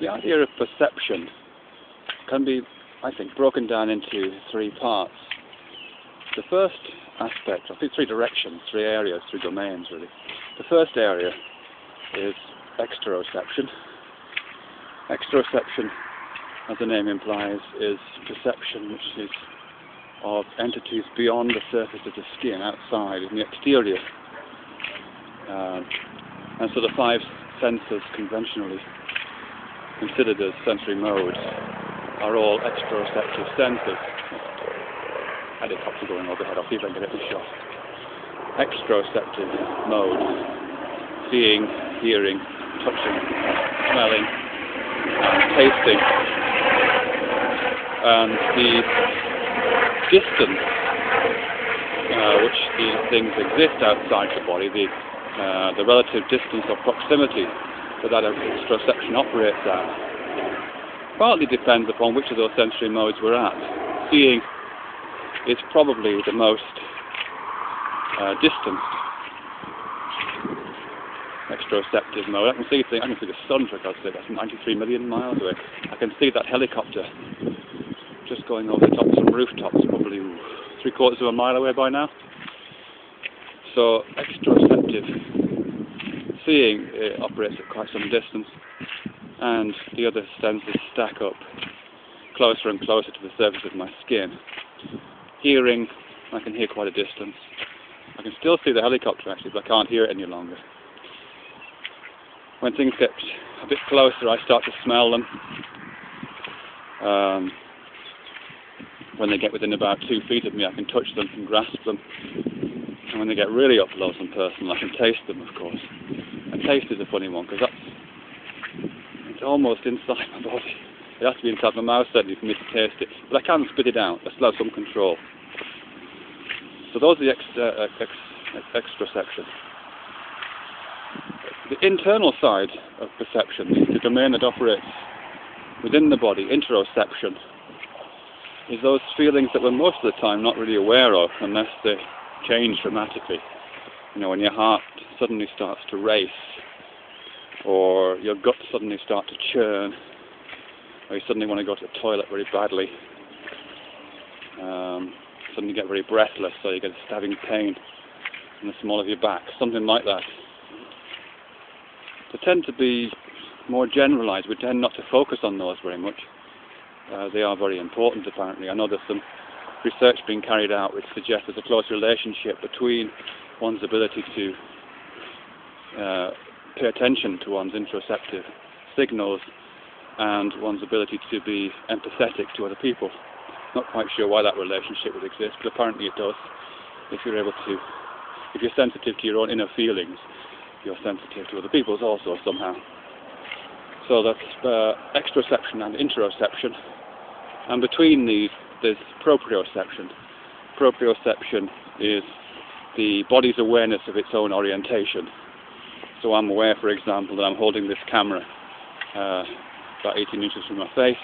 the idea of perception can be, I think, broken down into three parts. The first aspect, I think three directions, three areas, three domains really. The first area is exteroception. Exteroception, as the name implies, is perception which is of entities beyond the surface of the skin, outside, in the exterior. Uh, and so the five senses conventionally considered as sensory modes are all exteroceptive senses. Helicopter going overhead, I'll see if I can get it shot. Exteroceptive modes, seeing, hearing, touching, smelling, and tasting. And the distance uh, which these things exist outside the body, the, uh, the relative distance of proximity that that exteroception operates at partly depends upon which of those sensory modes we're at. Seeing is probably the most uh, distanced exteroceptive mode. I can see I can see the sun for God's sake, that's 93 million miles away. I can see that helicopter just going over the top of some rooftops, probably three quarters of a mile away by now. So exteroceptive seeing it operates at quite some distance and the other senses stack up closer and closer to the surface of my skin. Hearing, I can hear quite a distance. I can still see the helicopter actually, but I can't hear it any longer. When things get a bit closer, I start to smell them. Um, when they get within about two feet of me, I can touch them and grasp them. And when they get really up close and personal, I can taste them, of course. Taste is a funny one because that's it's almost inside my body. It has to be inside my mouth certainly for me to taste it, but I can spit it out. I still have some control. So those are the extra, uh, ex, exteroception. The internal side of perception, the domain that operates within the body, interoception, is those feelings that we're most of the time not really aware of unless they change dramatically. You know, when your heart suddenly starts to race, or your guts suddenly start to churn, or you suddenly want to go to the toilet very badly, um, suddenly get very breathless, so you get a stabbing pain in the small of your back, something like that. They tend to be more generalized. We tend not to focus on those very much. Uh, they are very important, apparently. I know there's some research being carried out which suggests there's a close relationship between one's ability to uh, pay attention to one's interoceptive signals and one's ability to be empathetic to other people. Not quite sure why that relationship would exist, but apparently it does. If you're able to, if you're sensitive to your own inner feelings, you're sensitive to other people's also somehow. So that's uh, exteroception and interoception. And between these, there's proprioception. Proprioception is the body's awareness of its own orientation. So I'm aware, for example, that I'm holding this camera uh, about 18 inches from my face,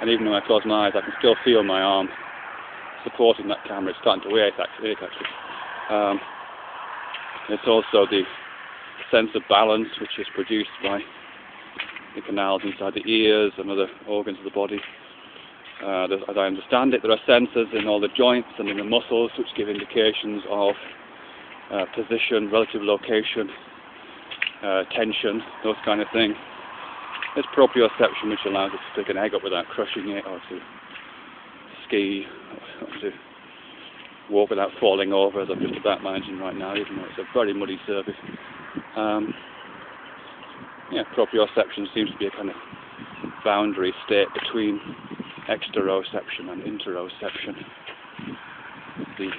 and even when I close my eyes, I can still feel my arm supporting that camera. It's starting to actually. actually. Um, it's also the sense of balance, which is produced by the canals inside the ears and other organs of the body. Uh, as I understand it, there are sensors in all the joints and in the muscles which give indications of uh, position, relative location, uh, tension, those kind of things. There's proprioception which allows us to pick an egg up without crushing it or to ski or to walk without falling over as I'm just about managing right now even though it's a very muddy surface. Um, yeah, proprioception seems to be a kind of boundary state between exteroception and interoception. The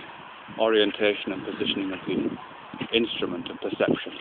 orientation and positioning of the instrument of perception.